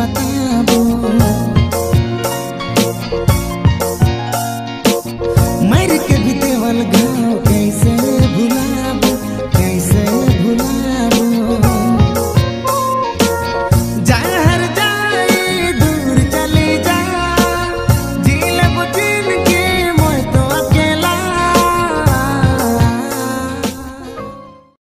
mata